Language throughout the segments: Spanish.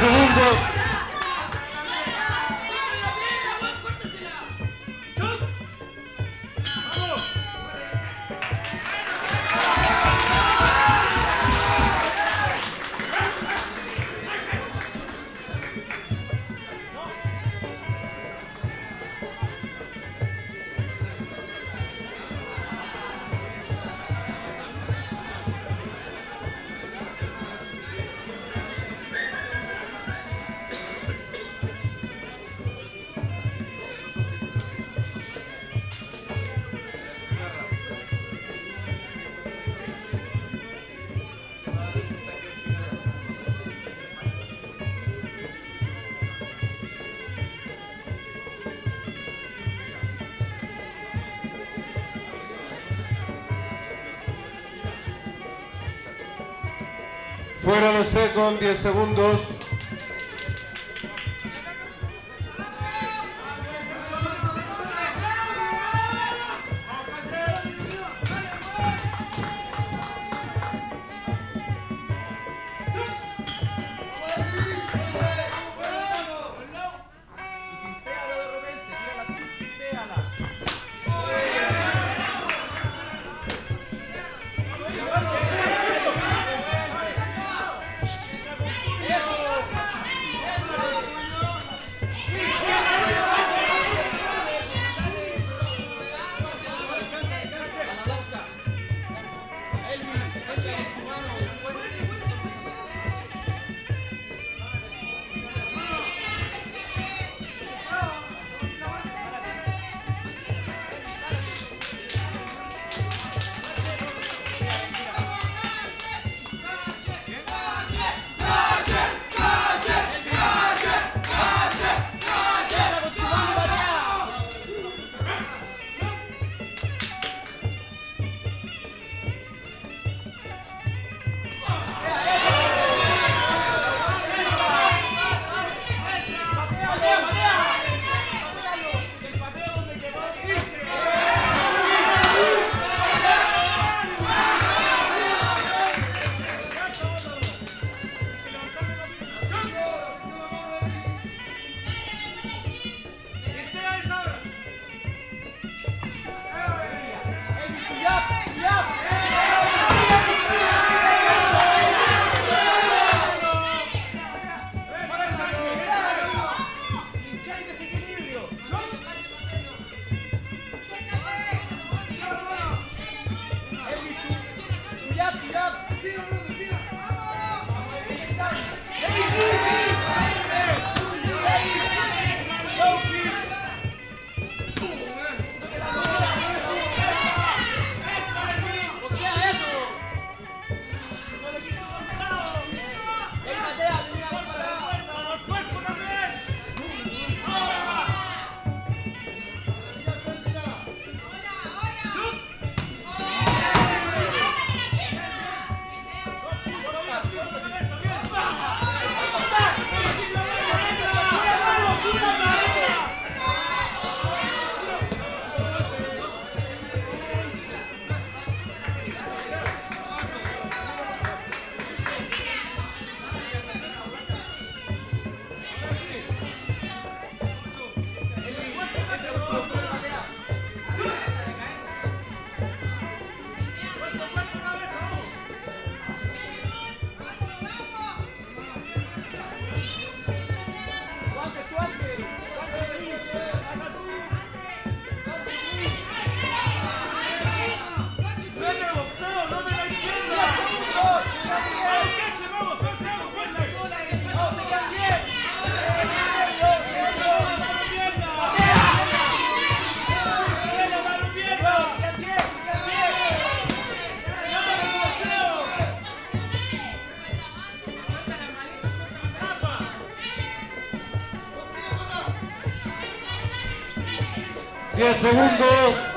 10 Fuera los secos, 10 segundos. Diez segundos.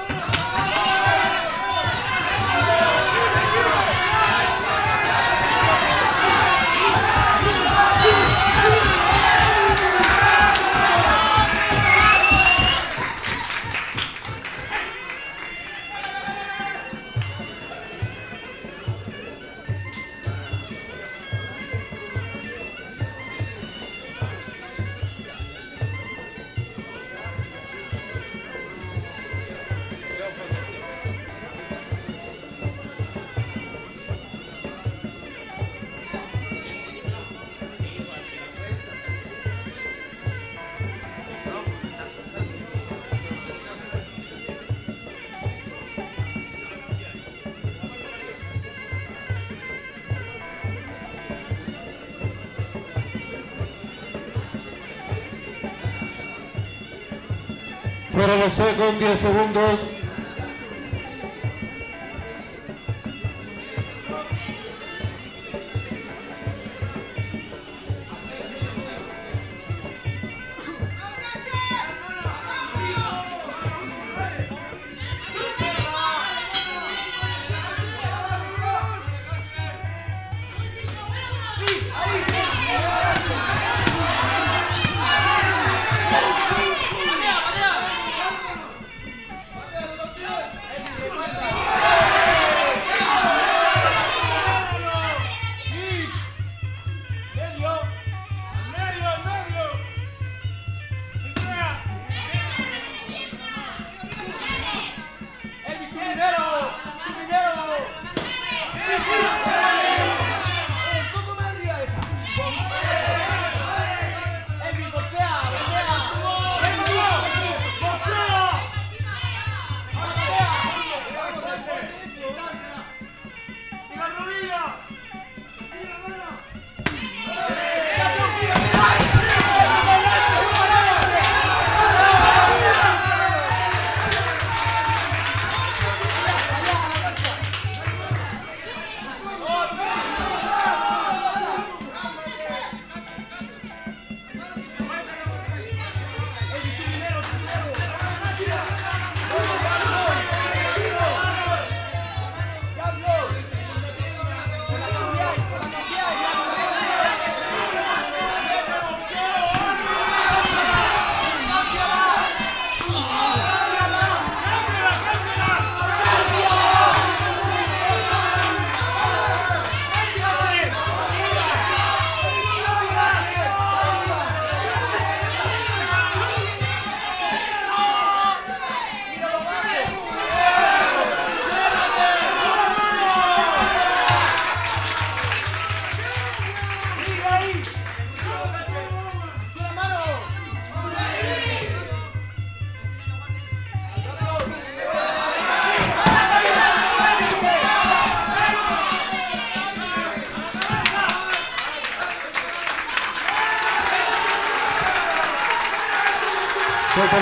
Fuera los secos, 10 segundos.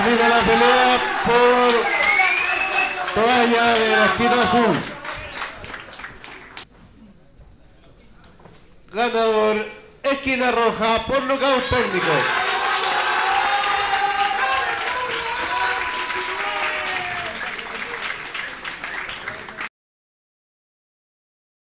Termina la pelea por toalla de la esquina azul. Ganador, esquina roja por nocaut técnico.